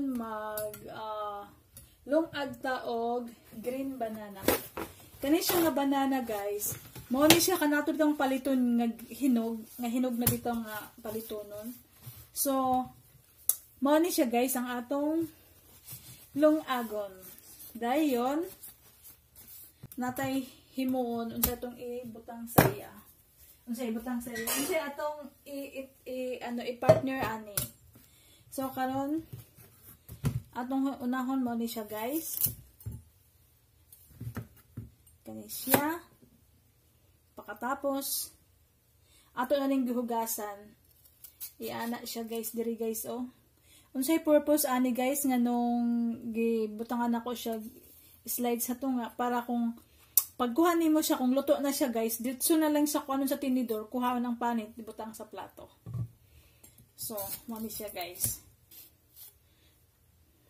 karon mag uh, lungag taog green banana. Kani siya nga banana guys. Mao ni siya kanato ditong paliton nga hinog, nga hinog na dito nga palitonon. So mao ni siya guys ang atong lungagon. Dayon natay himuon unsa tong ibutang saya. Unsa ibutang saya? Unsa atong i, i, i ano i-partner ani. So karon atong unahon mo ni siya guys. Kani siya. Pakatapos ato na ning gihugasan. Iana siya guys diri guys oh. Unsay purpose ani guys nga nung gibutangan ako siya slides sa nga para kung pagkuha nimo siya kung luto na siya guys, dito na lang sa kuno sa tinidor, kuha ng panit, ibutang sa plato. So, mo siya guys.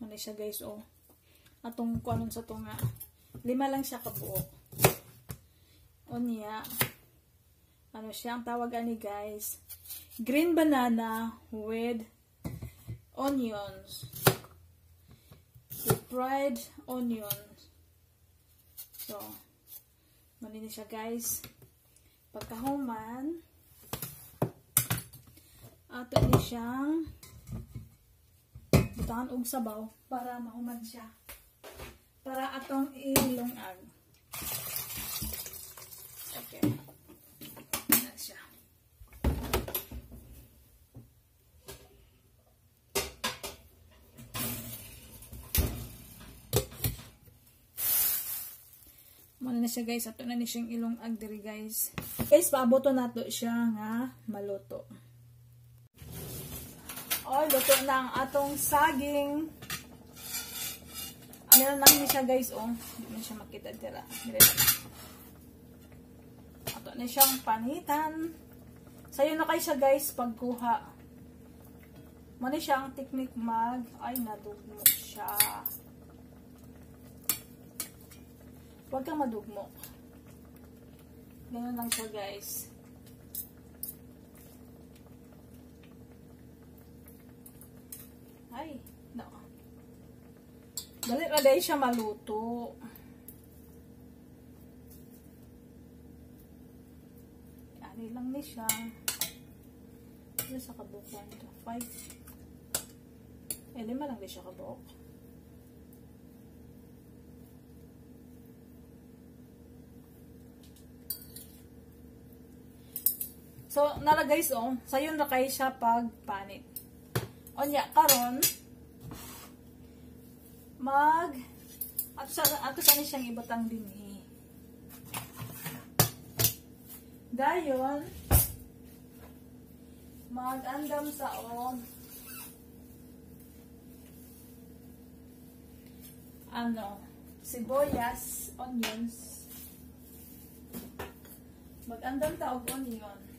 Ano siya guys, oh. Atong kuanon sa tunga. Lima lang siya kabuo. O niya. Ano siya, ang tawag ani guys. Green banana with onions. With fried onions. So, manini siya guys. Pagkahuman, ato ni siyang butangan og sabaw para mahuman siya. Para atong ilungag. Okay. Na siya. Muna na siya guys. Ato na ni siyang ilungag diri guys. Guys, paaboto nato siya nga maluto. Oh, luto na ang atong saging. Ano lang ni siya guys, oh. Hindi na siya makita tira. Ato na siyang panitan. Sayo na kayo siya guys, pagkuha. Mani siya ang technique mag, ay nadugmo siya. Huwag kang madugmo. Ganun lang siya guys. Ay, no. Dali na dahil siya maluto. Ani lang ni siya. Ano sa kabuk 1 to 5. Eh, lima lang di siya kabuk. So, nala guys, oh, sayon na kayo siya pag panit. Onya, karon mag ato sa ato sa siyang ibutang dinhi. Dayon mag-andam sa og ano, sibuyas, onions. Mag-andam ta og onion.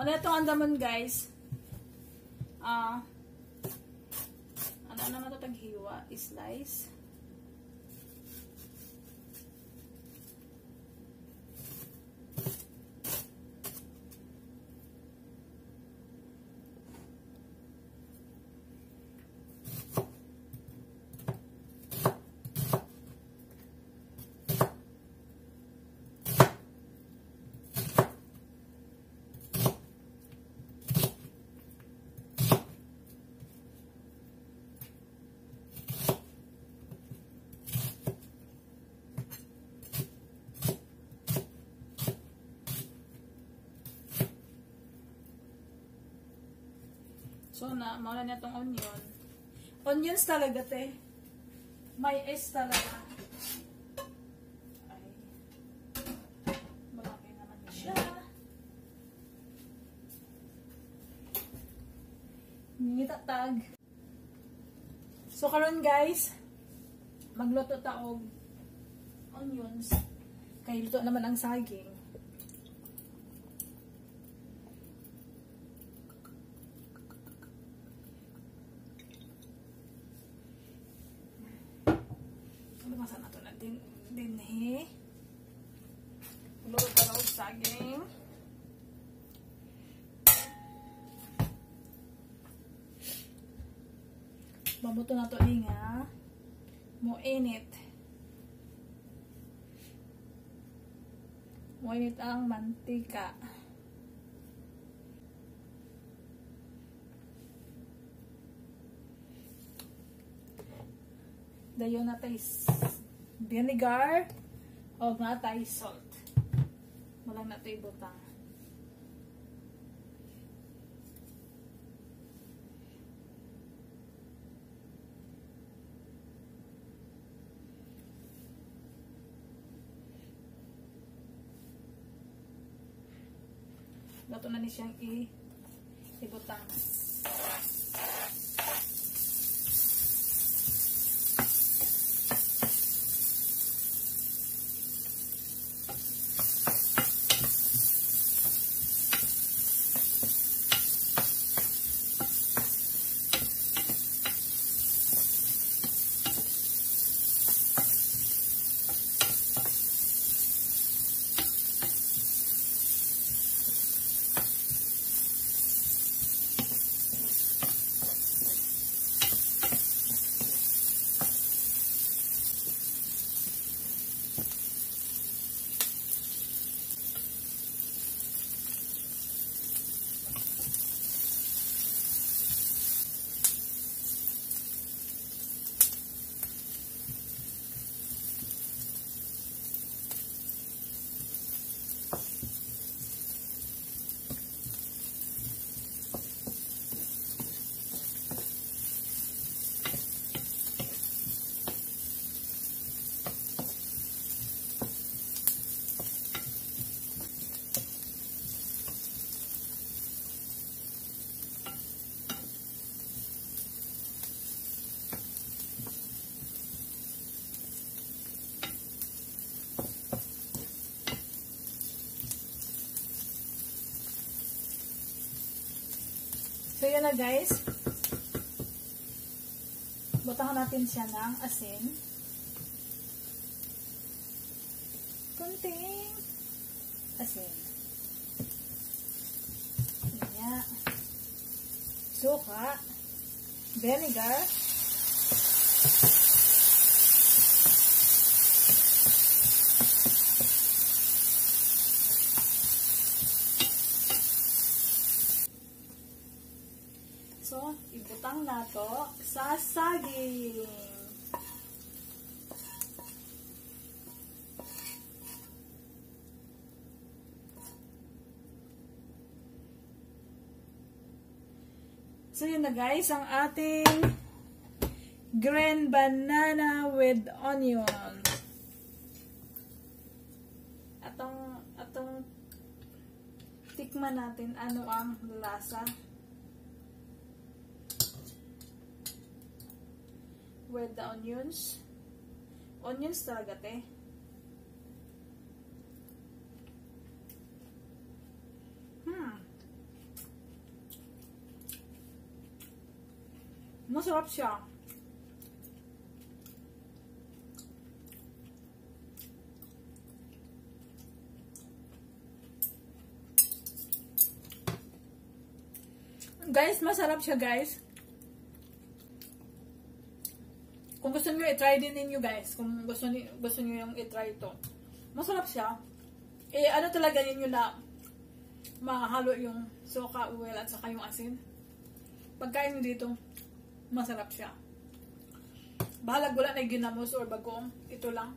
Ano itong andaman guys? Ah, uh, ano naman ito taghiwa? Slice. So na, mauna niya tong onion. Onions talaga te. May S talaga. Ay. Malaki naman siya. Ningitatag. So karon guys, magluto ta og onions. Kay luto naman ang saging. Masa na to na din din he. Luto ta og saging. Mabuto na to nga. Mo init. Mo init ang mantika. Dayon na tayo vinegar o na tayo salt. Walang na tayo butang. Dato na ni siyang i ibutang. So, yun na guys. Butangan natin siya ng asin. Kunting asin. Yan. Suka. Vinegar. So, ibutang na to sa saging. So, yun na guys, ang ating green banana with onion. Atong, atong tikman natin ano ang lasa. With the onions. Onions talaga, te. Hmm. Masarap siya. Guys, masarap siya, guys. Kung gusto niyo i-try din ninyo guys, kung gusto niyo gusto niyo yung i-try ito. Masarap siya. Eh ano talaga ninyo na mahalo yung soka oil at saka yung asin. Pagkain nyo dito, masarap siya. Bahalag wala na ginamos or bagong, ito lang.